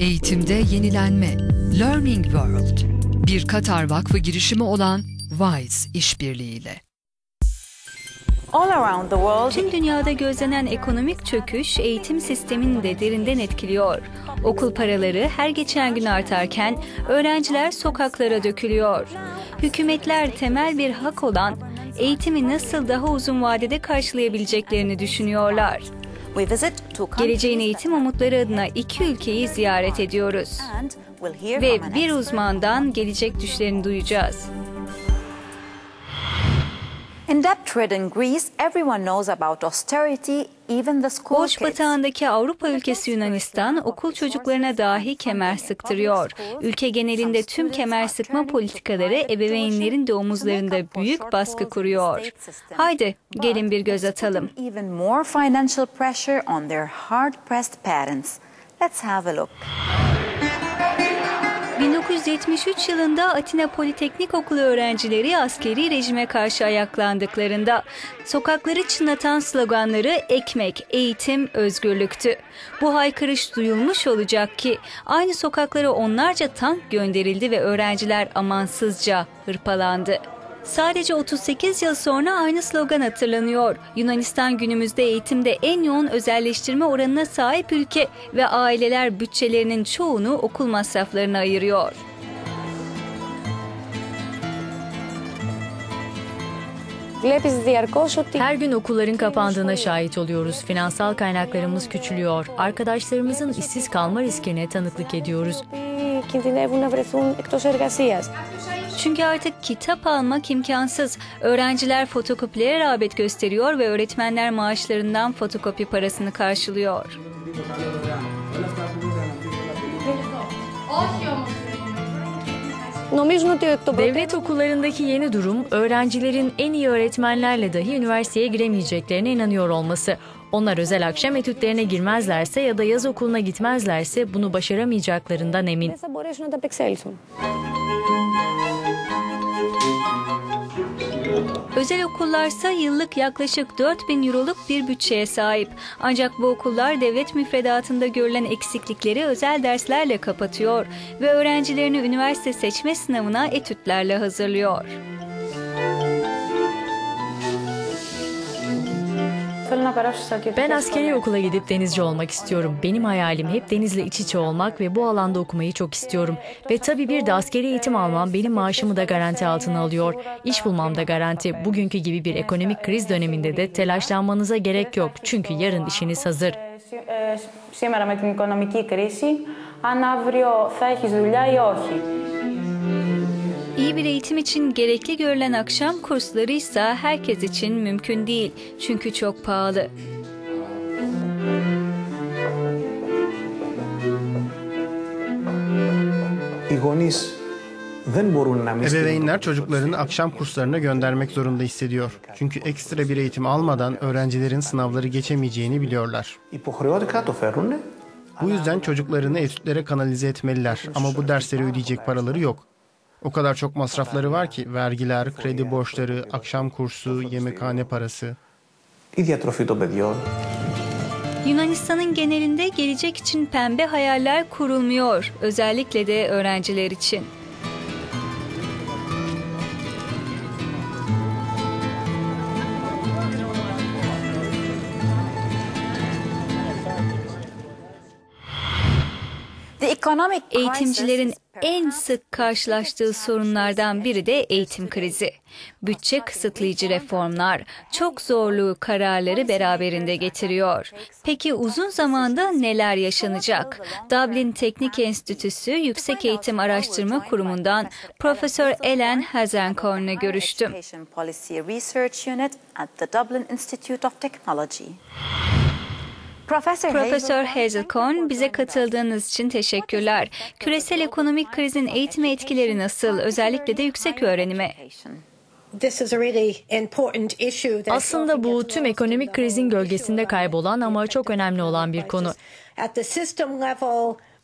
Eğitimde yenilenme. Learning World. Bir Katar Vakfı girişimi olan WISE işbirliğiyle. All around the world, Tüm dünyada gözlenen ekonomik çöküş eğitim sistemini de derinden etkiliyor. Okul paraları her geçen gün artarken öğrenciler sokaklara dökülüyor. Hükümetler temel bir hak olan eğitimi nasıl daha uzun vadede karşılayabileceklerini düşünüyorlar. Geleceğin eğitim umutları adına iki ülkeyi ziyaret ediyoruz. Ve bir uzmandan gelecek düşlerini duyacağız. In debt-ridden Greece, everyone knows about austerity, even the school Borç batağındaki Avrupa ülkesi Yunanistan okul çocuklarına dahi kemer sıktırıyor. Ülke genelinde tüm kemer sıkma politikaları ebeveynlerin de omuzlarında büyük baskı kuruyor. Haydi gelin bir göz atalım. Let's have a look. 1973 yılında Atina Politeknik Okulu öğrencileri askeri rejime karşı ayaklandıklarında sokakları çınlatan sloganları ekmek, eğitim, özgürlüktü. Bu haykırış duyulmuş olacak ki aynı sokaklara onlarca tank gönderildi ve öğrenciler amansızca hırpalandı. Sadece 38 yıl sonra aynı slogan hatırlanıyor. Yunanistan günümüzde eğitimde en yoğun özelleştirme oranına sahip ülke ve aileler bütçelerinin çoğunu okul masraflarına ayırıyor. Her gün okulların kapandığına şahit oluyoruz. Finansal kaynaklarımız küçülüyor. Arkadaşlarımızın işsiz kalma riskine tanıklık ediyoruz. Çünkü artık kitap almak imkansız. Öğrenciler fotokopiye rağbet gösteriyor ve öğretmenler maaşlarından fotokopi parasını karşılıyor. Devlet okullarındaki yeni durum öğrencilerin en iyi öğretmenlerle dahi üniversiteye giremeyeceklerine inanıyor olması. Onlar özel akşam etütlerine girmezlerse ya da yaz okuluna gitmezlerse bunu başaramayacaklarından emin. Özel okullarsa yıllık yaklaşık 4 bin euroluk bir bütçeye sahip. Ancak bu okullar devlet müfredatında görülen eksiklikleri özel derslerle kapatıyor ve öğrencilerini üniversite seçme sınavına etütlerle hazırlıyor. Ben askeri σχολές. okula gidip denizci olmak istiyorum. Benim hayalim hep denizle iç içe olmak ve bu alanda okumayı çok istiyorum. Ve tabii bir de askeri eğitim almam benim maaşımı da garanti altına alıyor. İş bulmam da garanti. Bugünkü gibi bir ekonomik kriz döneminde de telaşlanmanıza gerek yok. Çünkü yarın işiniz hazır. Σή- ε, Σήμερα με την οικονομική κρίση, αν αύριο θα έχεις δουλειά ή όχι. İyi bir eğitim için gerekli görülen akşam kursları ise herkes için mümkün değil. Çünkü çok pahalı. οι γονείς δεν μπορούν να μην στείλουν Ebeveynler çocuklarını akşam kurslarına göndermek zorunda hissediyor. Çünkü ekstra bir eğitim almadan öğrencilerin sınavları geçemeyeceğini biliyorlar. Υποχρεωτικά το φέρουν. Bu yüzden çocuklarını etütlere kanalize etmeliler ama bu dersleri ödeyecek paraları yok. O kadar çok masrafları var ki vergiler, kredi borçları, akşam kursu, yemekhane parası. Yunanistan'ın genelinde gelecek için pembe hayaller kurulmuyor, özellikle de öğrenciler için. Eğitimcilerin en sık karşılaştığı sorunlardan biri de eğitim krizi. Bütçe kısıtlayıcı reformlar çok zorlu kararları beraberinde getiriyor. Peki uzun zamanda neler yaşanacak? Dublin Teknik Enstitüsü Yüksek Eğitim Araştırma Kurumu'ndan Profesör Ellen Hazenkorn'la görüştüm. Profesör Hazelcorn, Hazelcorn bize katıldığınız için teşekkürler. Küresel ekonomik krizin eğitime etkileri nasıl, özellikle de yüksek öğrenime? Aslında bu tüm ekonomik krizin gölgesinde kaybolan ama çok önemli olan bir konu.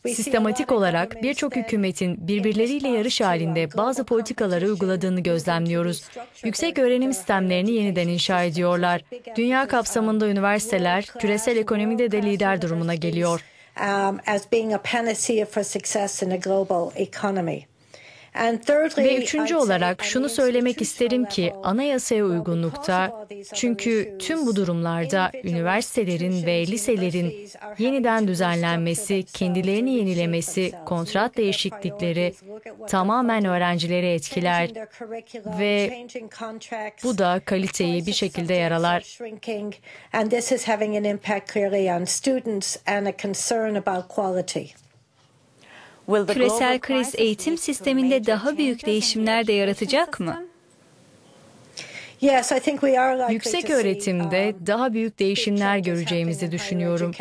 Sistematik olarak birçok hükümetin birbirleriyle yarış halinde bazı politikaları uyguladığını gözlemliyoruz. Yüksek öğrenim sistemlerini yeniden inşa ediyorlar. Dünya kapsamında üniversiteler küresel ekonomide de lider durumuna geliyor. um, as being a panacea for success in a global economy. Ve üçüncü olarak şunu söylemek isterim ki anayasaya uygunlukta çünkü tüm bu durumlarda üniversitelerin ve liselerin yeniden düzenlenmesi, kendilerini yenilemesi, kontrat değişiklikleri tamamen öğrencileri etkiler ve bu da kaliteyi bir şekilde yaralar. Küresel kriz eğitim sisteminde daha büyük değişimler de yaratacak mı? Yüksek öğretimde um, daha büyük değişimler göreceğimizi düşünüyorum.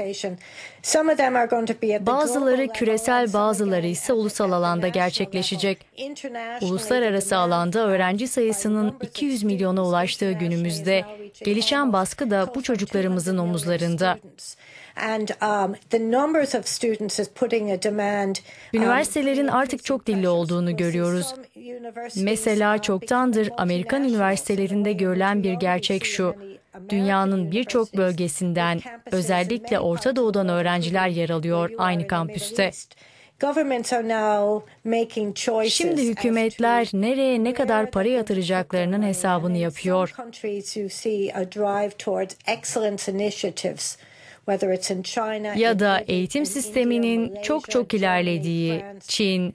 Bazıları küresel, bazıları ise ulusal alanda gerçekleşecek. Uluslararası alanda öğrenci sayısının 200 milyona ulaştığı günümüzde gelişen baskı da bu çocuklarımızın omuzlarında. Um, Üniversitelerin artık çok dilli olduğunu görüyoruz. Mesela çoktandır Amerikan üniversitelerinde görülen bir gerçek şu. Dünyanın birçok bölgesinden, özellikle Orta Doğu'dan öğrenciler yer alıyor aynı kampüste. Şimdi hükümetler nereye ne kadar para yatıracaklarının hesabını yapıyor. Ya da eğitim sisteminin çok çok ilerlediği Çin,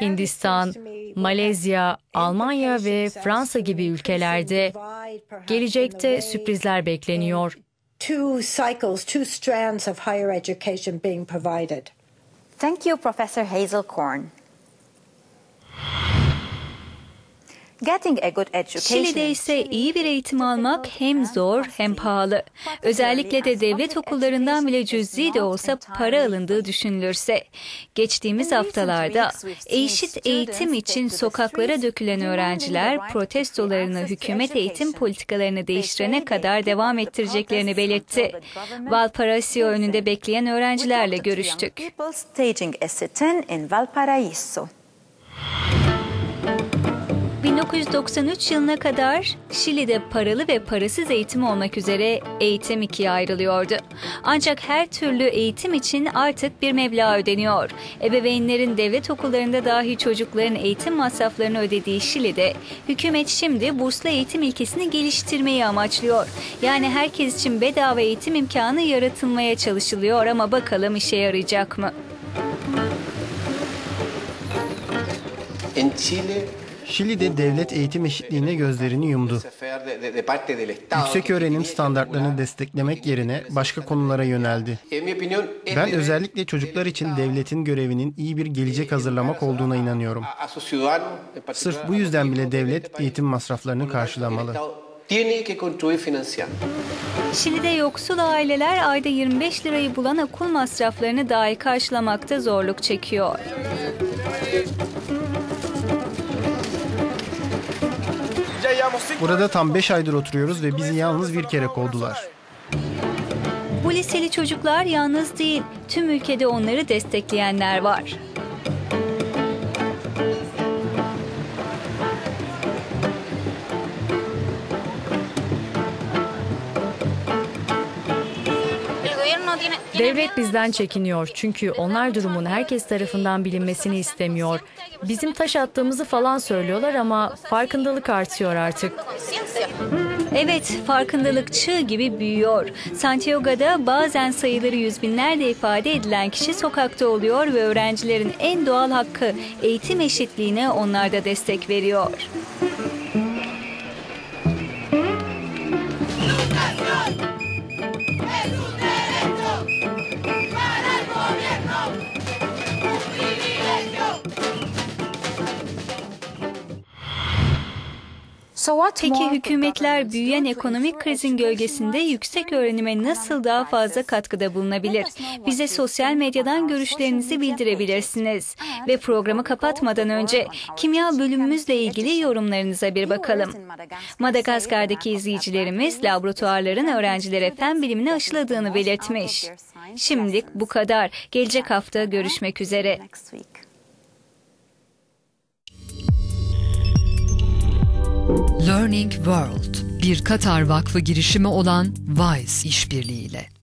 Hindistan, Malezya, Almanya ve Fransa gibi ülkelerde gelecekte sürprizler bekleniyor. Thank you, Professor Hazel Korn. Şili'de ise iyi bir eğitim almak hem zor hem pahalı. Özellikle de devlet okullarından bile cüzi de olsa para alındığı düşünülürse. Geçtiğimiz haftalarda eşit eğitim için sokaklara dökülen öğrenciler protestolarını hükümet eğitim politikalarını değiştirene kadar devam ettireceklerini belirtti. Valparaiso önünde bekleyen öğrencilerle görüştük. 1993 yılına kadar Şili'de paralı ve parasız eğitim olmak üzere eğitim ikiye ayrılıyordu. Ancak her türlü eğitim için artık bir meblağ ödeniyor. Ebeveynlerin devlet okullarında dahi çocukların eğitim masraflarını ödediği Şili'de hükümet şimdi burslu eğitim ilkesini geliştirmeyi amaçlıyor. Yani herkes için bedava eğitim imkanı yaratılmaya çalışılıyor ama bakalım işe yarayacak mı? En Chile Şili'de devlet eğitim eşitliğine gözlerini yumdu. Yüksek öğrenim standartlarını desteklemek yerine başka konulara yöneldi. Ben özellikle çocuklar için devletin görevinin iyi bir gelecek hazırlamak olduğuna inanıyorum. Sırf bu yüzden bile devlet eğitim masraflarını karşılamalı. Şili'de yoksul aileler ayda 25 lirayı bulan okul masraflarını dahi karşılamakta zorluk çekiyor. Burada tam 5 aydır oturuyoruz ve bizi yalnız bir kere kovdular. Bu liseli çocuklar yalnız değil, tüm ülkede onları destekleyenler var. Devlet bizden çekiniyor çünkü onlar durumun herkes tarafından bilinmesini istemiyor. Bizim taş attığımızı falan söylüyorlar ama farkındalık artıyor artık. Evet, farkındalık çığ gibi büyüyor. Santiago'da bazen sayıları yüz binlerle ifade edilen kişi sokakta oluyor ve öğrencilerin en doğal hakkı eğitim eşitliğine onlar da destek veriyor. Peki hükümetler büyüyen ekonomik krizin gölgesinde yüksek öğrenime nasıl daha fazla katkıda bulunabilir? Bize sosyal medyadan görüşlerinizi bildirebilirsiniz. Ve programı kapatmadan önce kimya bölümümüzle ilgili yorumlarınıza bir bakalım. Madagaskar'daki izleyicilerimiz laboratuvarların öğrencilere fen bilimini aşıladığını belirtmiş. Şimdilik bu kadar. Gelecek hafta görüşmek üzere. Learning World, bir Katar Vakfı girişimi olan WISE işbirliğiyle.